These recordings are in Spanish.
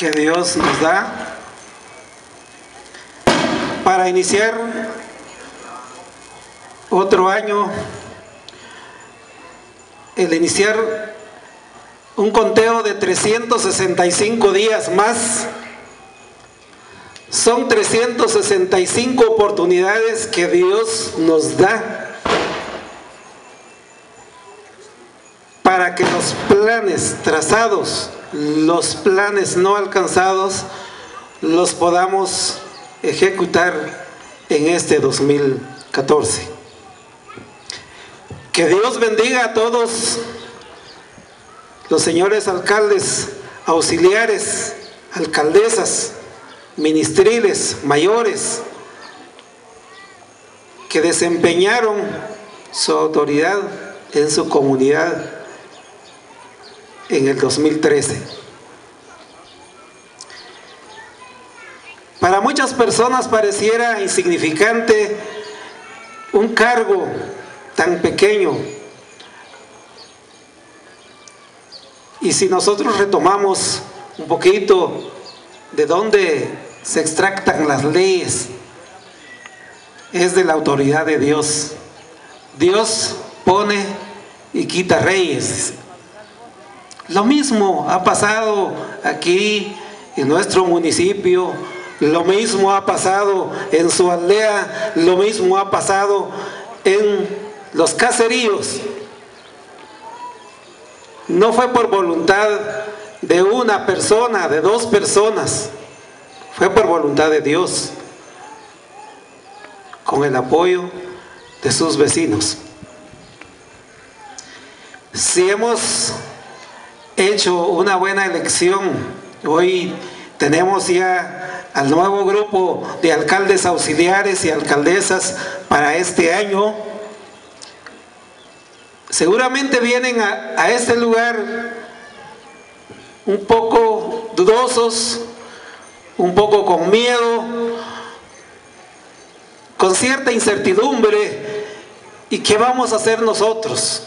que Dios nos da para iniciar otro año, el iniciar un conteo de 365 días más. Son 365 oportunidades que Dios nos da para que los planes trazados, los planes no alcanzados, los podamos ejecutar en este 2014. Que Dios bendiga a todos los señores alcaldes, auxiliares, alcaldesas, ministriles, mayores, que desempeñaron su autoridad en su comunidad en el 2013. Para muchas personas pareciera insignificante un cargo tan pequeño. Y si nosotros retomamos un poquito de dónde se extractan las leyes, es de la autoridad de Dios. Dios pone y quita reyes. Lo mismo ha pasado aquí en nuestro municipio, lo mismo ha pasado en su aldea, lo mismo ha pasado en los caseríos. No fue por voluntad de una persona, de dos personas, fue por voluntad de Dios, con el apoyo de sus vecinos. Si hemos hecho una buena elección, hoy tenemos ya al nuevo grupo de alcaldes auxiliares y alcaldesas para este año, seguramente vienen a, este lugar un poco dudosos, un poco con miedo, con cierta incertidumbre. ¿Y qué vamos a hacer nosotros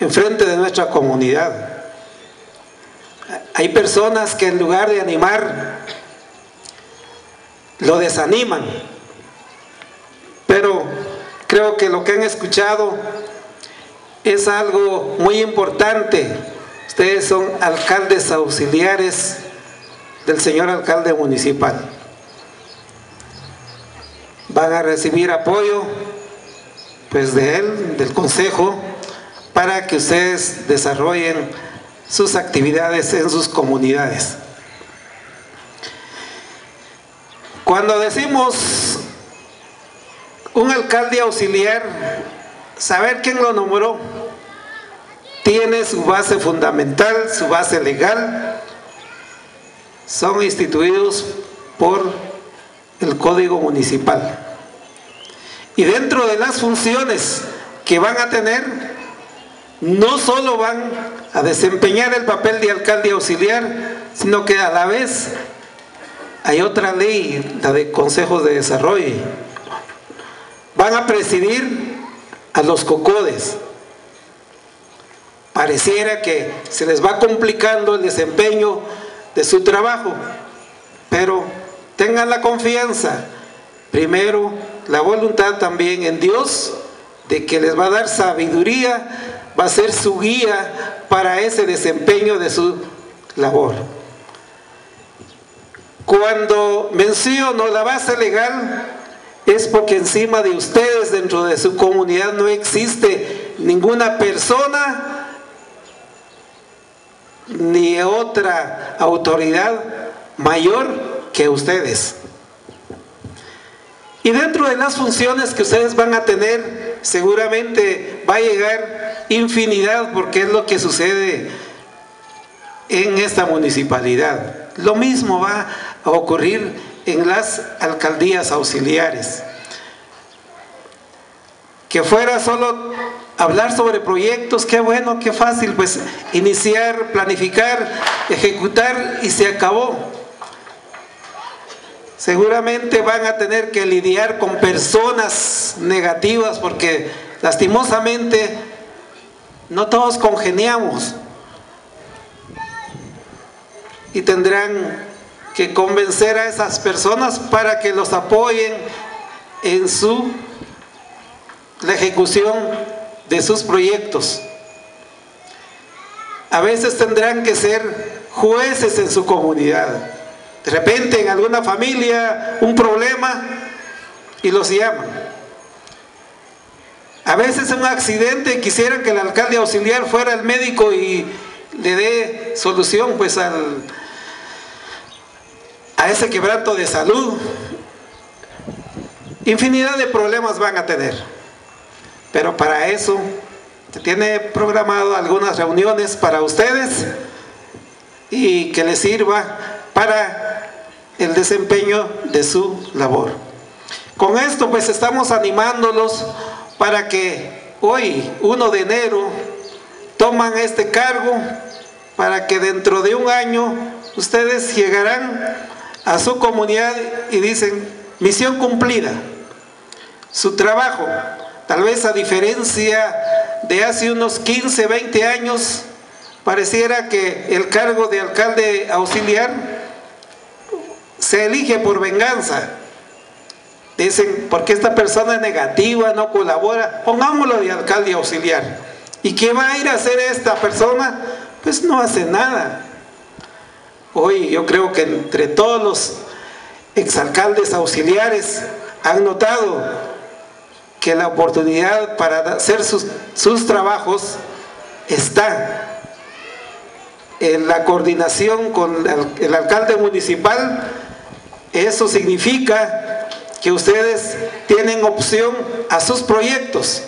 en frente de nuestra comunidad? Hay personas que en lugar de animar, lo desaniman. Pero creo que lo que han escuchado es algo muy importante. Ustedes son alcaldes auxiliares del señor alcalde municipal. Van a recibir apoyo pues de él, del consejo, para que ustedes desarrollen sus actividades en sus comunidades. Cuando decimos un alcalde auxiliar, saber quién lo nombró, tiene su base fundamental, su base legal, son instituidos por el Código Municipal. Y dentro de las funciones que van a tener, no solo van a desempeñar el papel de alcalde auxiliar, sino que a la vez hay otra ley, la de consejos de desarrollo. Van a presidir a los cocodes. Pareciera que se les va complicando el desempeño de su trabajo, pero tengan la confianza, primero la voluntad también en Dios, de que les va a dar sabiduría, va a ser su guía para ese desempeño de su labor. Cuando menciono la base legal, es porque encima de ustedes, dentro de su comunidad, no existe ninguna persona ni otra autoridad mayor que ustedes. Y dentro de las funciones que ustedes van a tener, seguramente va a llegar infinidad porque es lo que sucede en esta municipalidad. Lo mismo va a ocurrir en las alcaldías auxiliares. Que fuera solo hablar sobre proyectos, qué bueno, qué fácil, pues iniciar, planificar, ejecutar y se acabó. Seguramente van a tener que lidiar con personas negativas porque lastimosamente no todos congeniamos. y tendrán que convencer a esas personas para que los apoyen en su la ejecución de sus proyectos. A veces tendrán que ser jueces en su comunidad. De repente en alguna familia un problema y los llaman. A veces un accidente quisieran que el alcalde auxiliar fuera el médico y le dé solución pues al, a ese quebranto de salud. Infinidad de problemas van a tener. Pero para eso se tiene programado algunas reuniones para ustedes y que les sirva para el desempeño de su labor. Con esto pues estamos animándolos para que hoy, 1 de enero, toman este cargo para que dentro de un año ustedes llegarán a su comunidad y dicen, misión cumplida, su trabajo, tal vez a diferencia de hace unos 15, 20 años, pareciera que el cargo de alcalde auxiliar se elige por venganza. Dicen, porque esta persona es negativa, no colabora, pongámoslo de alcalde auxiliar. ¿Y qué va a ir a hacer esta persona? Pues no hace nada. Hoy yo creo que entre todos los exalcaldes auxiliares han notado que la oportunidad para hacer sus, sus trabajos está en la coordinación con el alcalde municipal, eso significa que ustedes tienen opción a sus proyectos.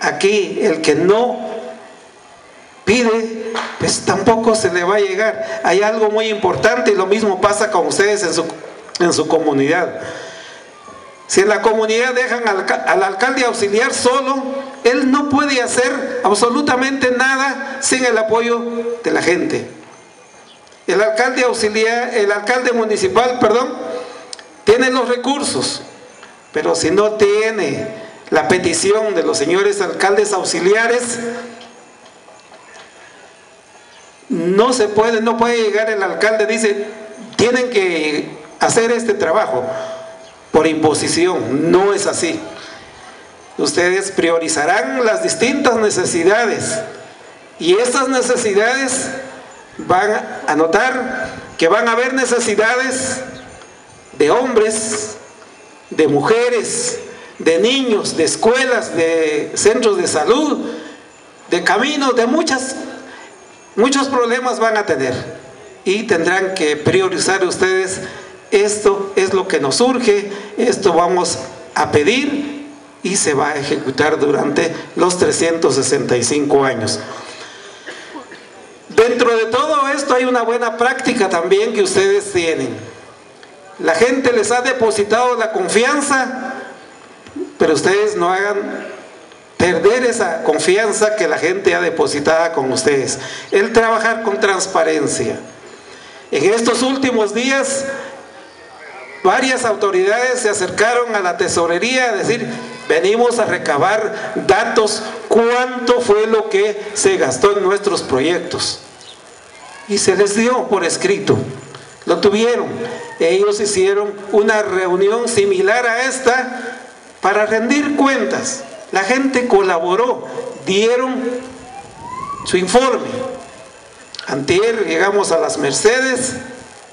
Aquí el que no pide, pues tampoco se le va a llegar. Hay algo muy importante y lo mismo pasa con ustedes en su, en su comunidad. Si en la comunidad dejan al, al, alcalde auxiliar solo, él no puede hacer absolutamente nada sin el apoyo de la gente. El alcalde auxiliar, el alcalde municipal, perdón, tiene los recursos, pero si no tiene la petición de los señores alcaldes auxiliares, no se puede, no puede llegar el alcalde, dice, tienen que hacer este trabajo por imposición, no es así. Ustedes priorizarán las distintas necesidades y estas necesidades van a notar que van a haber necesidades de hombres, de mujeres, de niños, de escuelas, de centros de salud, de caminos, de muchas, muchos problemas van a tener y tendrán que priorizar ustedes esto es lo que nos urge, esto vamos a pedir y se va a ejecutar durante los 365 años. Dentro de todo esto hay una buena práctica también que ustedes tienen. La gente les ha depositado la confianza, pero ustedes no hagan perder esa confianza que la gente ha depositada con ustedes. El trabajar con transparencia. En estos últimos días varias autoridades se acercaron a la tesorería a decir, venimos a recabar datos, cuánto fue lo que se gastó en nuestros proyectos. Y se les dio por escrito, lo tuvieron. Ellos hicieron una reunión similar a esta para rendir cuentas. La gente colaboró, dieron su informe. Antier llegamos a las Mercedes,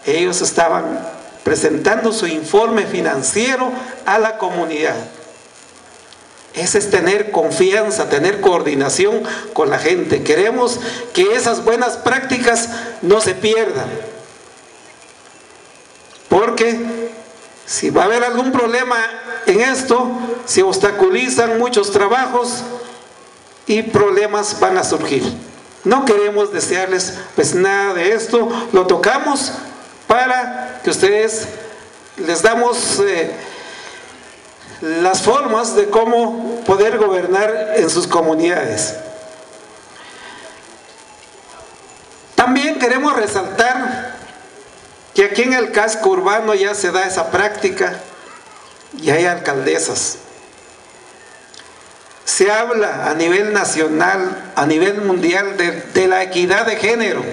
ellos estaban presentando su informe financiero a la comunidad. Ese es tener confianza, tener coordinación con la gente. Queremos que esas buenas prácticas no se pierdan. Porque si va a haber algún problema en esto, se obstaculizan muchos trabajos y problemas van a surgir. No queremos desearles pues nada de esto, lo tocamos para que ustedes les damos eh, las formas de cómo poder gobernar en sus comunidades. También queremos resaltar que aquí en el casco urbano ya se da esa práctica y hay alcaldesas. Se habla a nivel nacional, a nivel mundial de, de la equidad de género